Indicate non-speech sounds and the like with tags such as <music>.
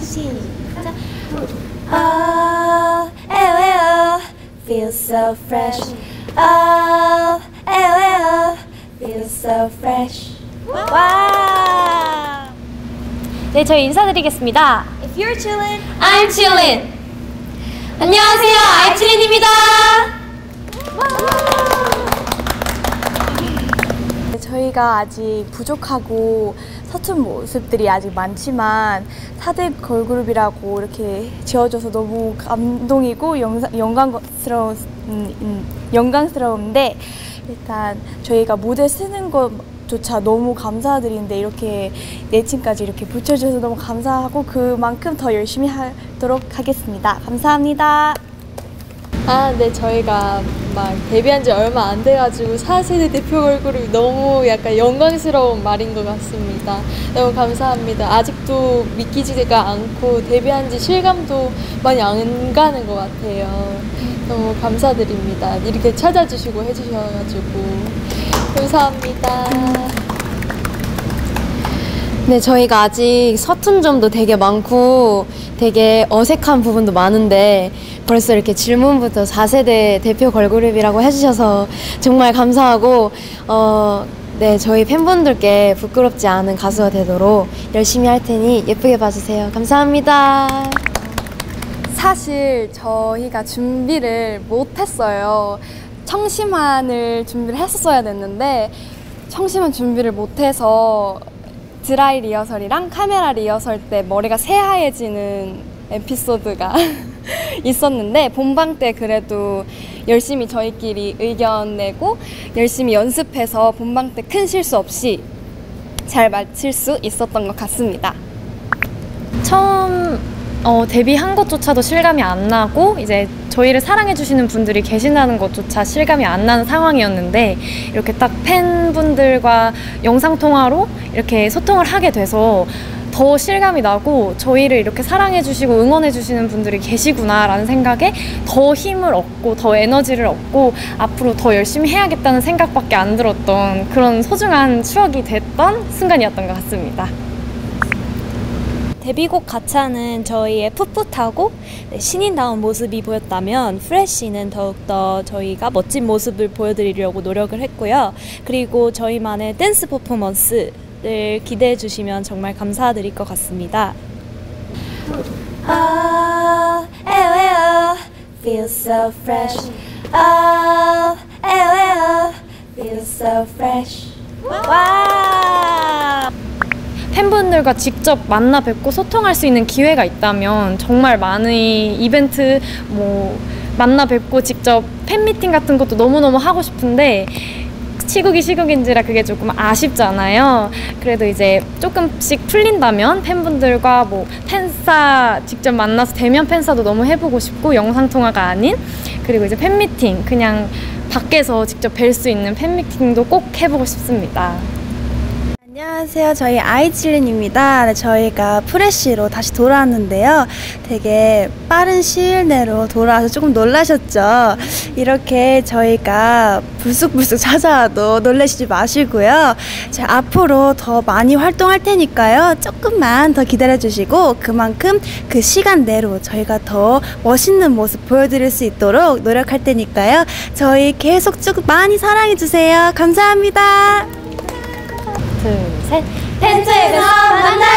시작. Oh, ew, ew, feels so fresh. Oh, ew, ew, feels so fresh. 와! 네, 저희 인사드리겠습니다. If you're chillin', I'm chillin. 안녕하세요, 아이칠린입니다. 저희가 아직 부족하고 서툰 모습들이 아직 많지만 4대 걸그룹이라고 이렇게 지어줘서 너무 감동이고 영광스러운 음, 음, 영광스러운데 일단 저희가 무대 쓰는 것 조차 너무 감사드리는데 이렇게 내친까지 이렇게 붙여줘서 너무 감사하고 그만큼 더 열심히 하도록 하겠습니다. 감사합니다. 아, 네, 저희가 막 데뷔한 지 얼마 안 돼가지고 4세대 대표 걸그룹이 너무 약간 영광스러운 말인 것 같습니다. 너무 감사합니다. 아직도 믿기지가 않고 데뷔한 지 실감도 많이 안 가는 것 같아요. 너무 감사드립니다. 이렇게 찾아주시고 해주셔가지고. 감사합니다. 네, 저희가 아직 서툰 점도 되게 많고 되게 어색한 부분도 많은데 벌써 이렇게 질문부터 4세대 대표 걸그룹이라고 해주셔서 정말 감사하고 어, 네, 저희 팬분들께 부끄럽지 않은 가수가 되도록 열심히 할 테니 예쁘게 봐주세요. 감사합니다. 사실 저희가 준비를 못했어요. 청심환을 준비를 했었어야 됐는데 청심환 준비를 못해서 드라이 리허설이랑 카메라 리허설 때 머리가 새하얘지는 에피소드가 <laughs> 있었는데 본방 때 그래도 열심히 저희끼리 의견 내고 열심히 연습해서 본방 때 큰 실수 없이 잘 마칠 수 있었던 것 같습니다. 처음 어, 데뷔한 것조차도 실감이 안 나고 이제 저희를 사랑해 주시는 분들이 계신다는 것조차 실감이 안 나는 상황이었는데 이렇게 딱 팬분들과 영상 통화로 이렇게 소통을 하게 돼서 더 실감이 나고 저희를 이렇게 사랑해 주시고 응원해 주시는 분들이 계시구나라는 생각에 더 힘을 얻고 더 에너지를 얻고 앞으로 더 열심히 해야겠다는 생각밖에 안 들었던 그런 소중한 추억이 됐던 순간이었던 것 같습니다. 데뷔곡 가차는 저희의 풋풋하고 네, 신인다운 모습이 보였다면 프레쉬는 더욱더 저희가 멋진 모습을 보여드리려고 노력을 했고요. 그리고 저희만의 댄스 퍼포먼스를 기대해 주시면 정말 감사드릴 것 같습니다. Oh, ew, ew, feels so fresh. Oh, ew, feels so fresh. 와! 팬분들과 직접 만나 뵙고 소통할 수 있는 기회가 있다면 정말 많은 이벤트 뭐 만나 뵙고 직접 팬미팅 같은 것도 너무너무 하고 싶은데 시국이 시국인지라 그게 조금 아쉽잖아요. 그래도 이제 조금씩 풀린다면 팬분들과 뭐 팬싸 직접 만나서 대면 팬싸도 너무 해보고 싶고 영상 통화가 아닌 그리고 이제 팬미팅 그냥 밖에서 직접 뵐 수 있는 팬미팅도 꼭 해보고 싶습니다. 안녕하세요. 저희 아이칠린입니다. 네, 저희가 프레쉬로 다시 돌아왔는데요. 되게 빠른 시일 내로 돌아와서 조금 놀라셨죠? 이렇게 저희가 불쑥불쑥 찾아와도 놀라시지 마시고요. 자, 앞으로 더 많이 활동할 테니까요. 조금만 더 기다려주시고 그만큼 그 시간 내로 저희가 더 멋있는 모습 보여드릴 수 있도록 노력할 테니까요. 저희 계속 쭉 많이 사랑해주세요. 감사합니다. 둘, 셋. 팬츠에서 만나요!